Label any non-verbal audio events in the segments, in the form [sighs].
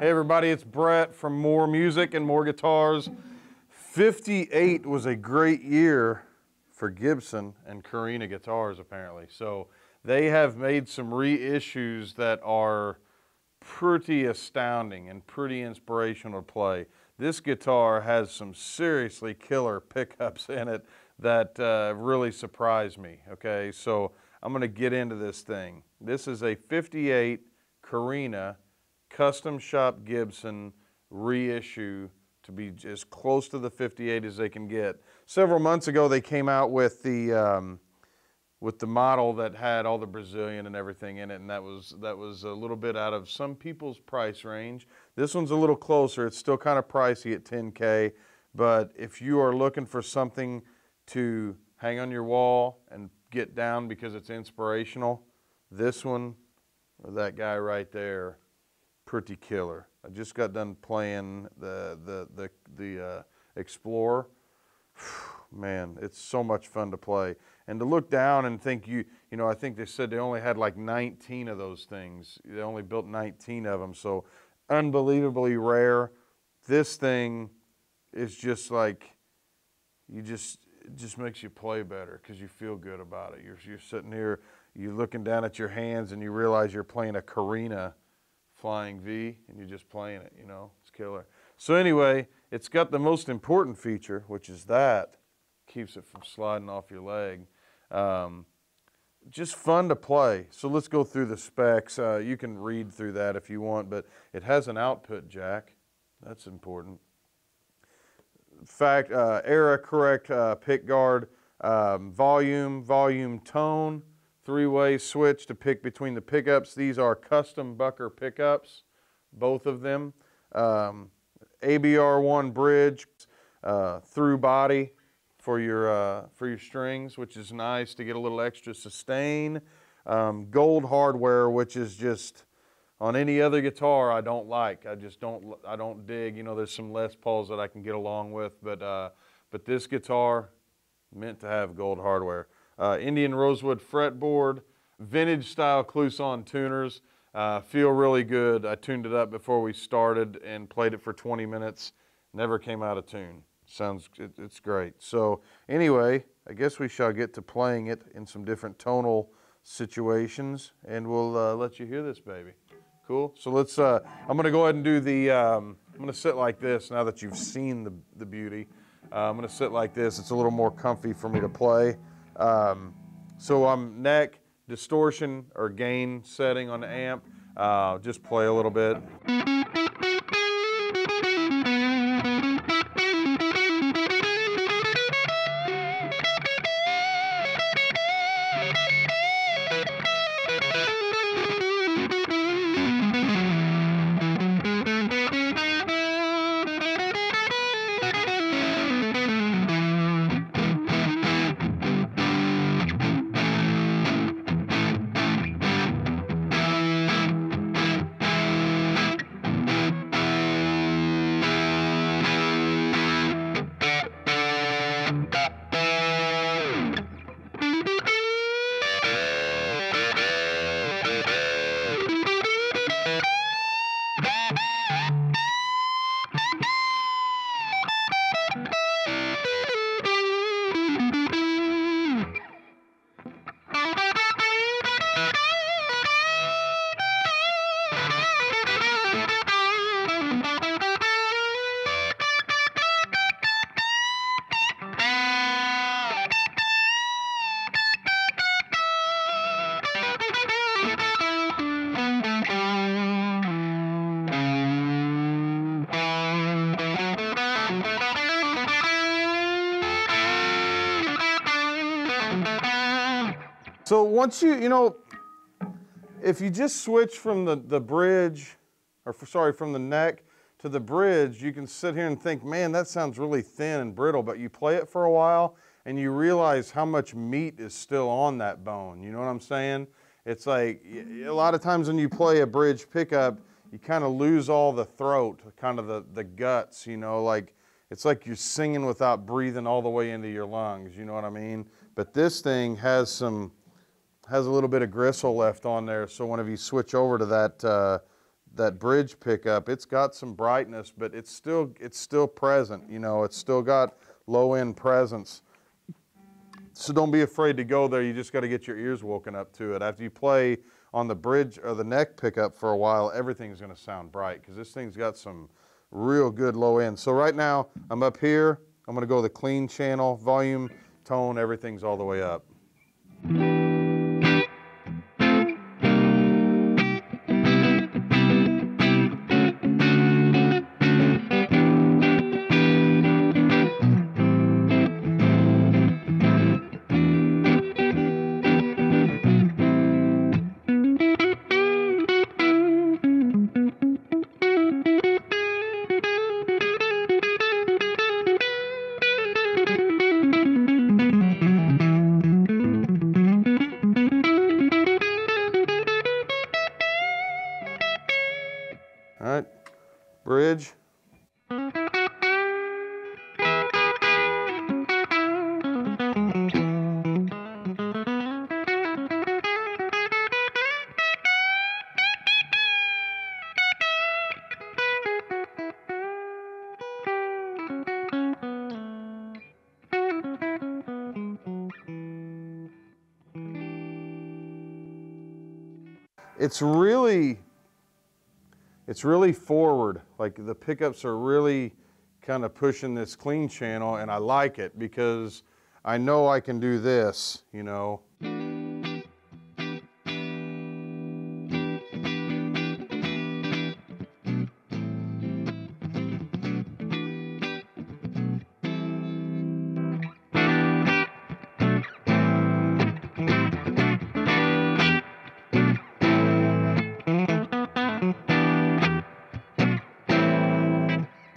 Hey everybody, it's Brett from Moore Music and Moore Guitars. 58 was a great year for Gibson and Korina guitars apparently. So they have made some reissues that are pretty astounding and pretty inspirational to play. This guitar has some seriously killer pickups in it that uh, really surprised me, okay? So I'm gonna get into this thing. This is a 58 Korina custom shop Gibson reissue to be as close to the 58 as they can get. Several months ago, they came out with the um, with the model that had all the Brazilian and everything in it, and that was that was a little bit out of some people's price range. This one's a little closer. It's still kind of pricey at 10k, but if you are looking for something to hang on your wall and get down because it's inspirational, this one or that guy right there pretty killer. I just got done playing the the the the uh, Explorer. [sighs] Man, it's so much fun to play. And to look down and think you, you know, I think they said they only had like 19 of those things. They only built 19 of them, so unbelievably rare. This thing is just like, you just, it just makes you play better because you feel good about it. You're, you're sitting here, you're looking down at your hands and you realize you're playing a Korina Flying V, and you're just playing it, you know, it's killer. So anyway, it's got the most important feature, which is that, keeps it from sliding off your leg. Um, just fun to play. So let's go through the specs. Uh, you can read through that if you want, but it has an output jack. That's important. Fact, uh, era correct uh, pick guard, um, volume, volume tone, three-way switch to pick between the pickups. These are Custombucker pickups, both of them. Um, ABR1 bridge, uh, through body for your, uh, for your strings, which is nice to get a little extra sustain. Um, gold hardware, which is just on any other guitar I don't like. I just don't, I don't dig. You know, there's some Les Pauls that I can get along with, but, uh, but this guitar meant to have gold hardware uh, Indian rosewood fretboard, vintage style Kluson tuners. Uh, feel really good. I tuned it up before we started and played it for 20 minutes. Never came out of tune. Sounds, it, it's great. So anyway, I guess we shall get to playing it in some different tonal situations and we'll uh, let you hear this baby. Cool. So let's, uh, I'm going to go ahead and do the, um, I'm going to sit like this now that you've seen the, the beauty. Uh, I'm going to sit like this. It's a little more comfy for me to play. Um, so I'm neck, distortion or gain setting on the amp. Uh, just play a little bit. So once you, you know, if you just switch from the, the bridge, or for, sorry, from the neck to the bridge, you can sit here and think, man, that sounds really thin and brittle, but you play it for a while and you realize how much meat is still on that bone. You know what I'm saying? It's like a lot of times when you play a bridge pickup, you kind of lose all the throat, kind of the, the guts, you know, like it's like you're singing without breathing all the way into your lungs, you know what I mean? But this thing has some, has a little bit of gristle left on there. So whenever you switch over to that, uh, that bridge pickup, it's got some brightness, but it's still it's still present. You know, it's still got low end presence. So don't be afraid to go there. You just got to get your ears woken up to it. After you play on the bridge or the neck pickup for a while, everything's going to sound bright because this thing's got some real good low end. So right now I'm up here. I'm going to go the clean channel, volume, tone, everything's all the way up. It's really it's really forward. Like the pickups are really kind of pushing this clean channel and I like it because I know I can do this, you know.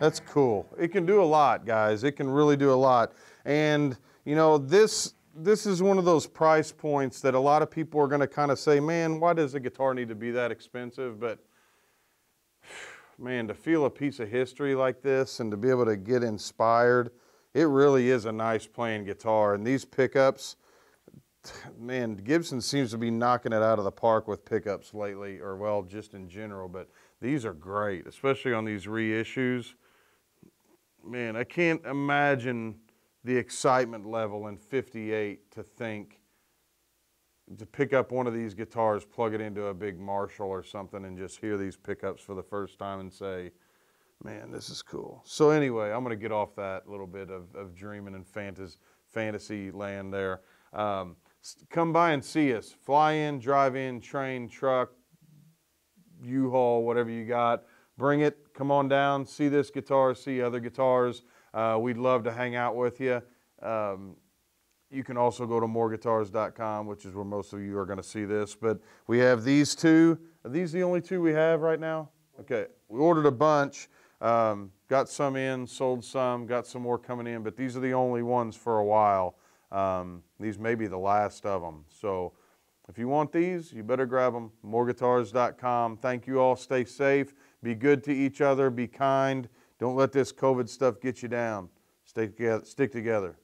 That's cool. It can do a lot, guys. It can really do a lot. And you know, this this is one of those price points that a lot of people are going to kind of say, "Man, why does a guitar need to be that expensive?" But [sighs] man, to feel a piece of history like this and to be able to get inspired, it really is a nice playing guitar. And these pickups, [sighs] man, Gibson seems to be knocking it out of the park with pickups lately, or well, just in general. But these are great, especially on these reissues man, I can't imagine the excitement level in 58 to think to pick up one of these guitars, plug it into a big Marshall or something, and just hear these pickups for the first time and say, man, this is cool. So, anyway, I'm going to get off that little bit of, of dreaming and fantasy, fantasy land there. Um, come by and see us. Fly in, drive in, train, truck, U Haul, whatever you got bring it, come on down, see this guitar, see other guitars. Uh, we'd love to hang out with you. Um, you can also go to mooreguitars.com, which is where most of you are going to see this. But we have these two. Are these the only two we have right now? Okay. We ordered a bunch, um, got some in, sold some, got some more coming in, but these are the only ones for a while. Um, these may be the last of them. So if you want these, you better grab them. Mooreguitars.com. Thank you all. Stay safe. Be good to each other. Be kind. Don't let this COVID stuff get you down. Stay together, stick together.